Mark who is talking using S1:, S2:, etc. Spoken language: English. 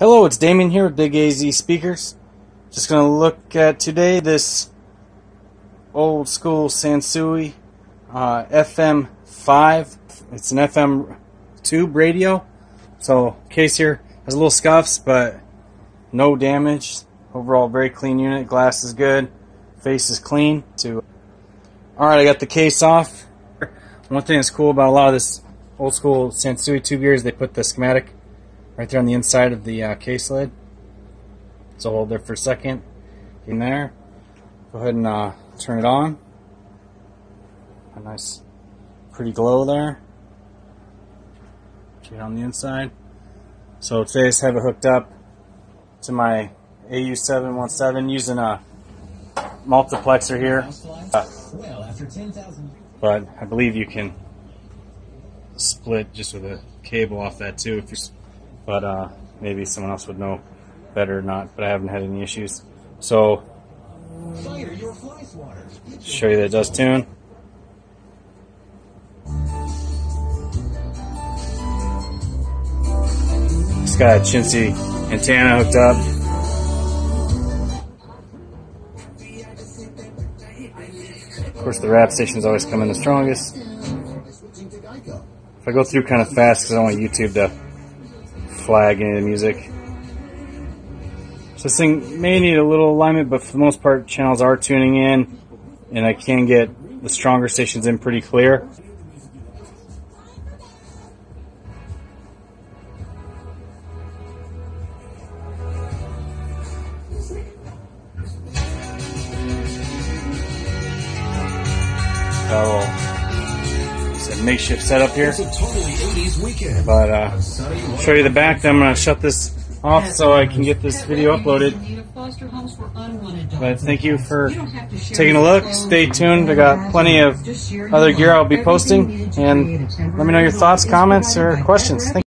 S1: Hello, it's Damien here with Big AZ Speakers. Just going to look at today this old school Sansui uh, FM5. It's an FM tube radio. So case here has a little scuffs, but no damage. Overall, very clean unit. Glass is good. Face is clean. To all right, I got the case off. One thing that's cool about a lot of this old school Sansui tube gear is they put the schematic right there on the inside of the uh, case lid. So hold there for a second. In there. Go ahead and uh, turn it on. A nice, pretty glow there. Get on the inside. So today I just have it hooked up to my AU717 using a multiplexer here. Uh, but I believe you can split just with a cable off that too. If you, but uh, maybe someone else would know better or not. But I haven't had any issues. So show you that it does tune. It's got a chintzy antenna hooked up. Of course, the rap stations always come in the strongest. If I go through kind of fast because I want YouTube to flag any of the music. So this thing may need a little alignment, but for the most part, channels are tuning in, and I can get the stronger stations in pretty clear. Oh, makeshift setup here. But uh, show you the back. Then I'm gonna shut this off so I can get this video uploaded. But thank you for taking a look. Stay tuned. I got plenty of other gear I'll be posting, and let me know your thoughts, comments, or questions. Thank